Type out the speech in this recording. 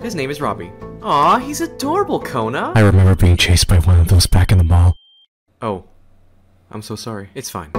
His name is Robby. Aw, he's adorable, Kona! I remember being chased by one of those back in the mall. Oh. I'm so sorry. It's fine.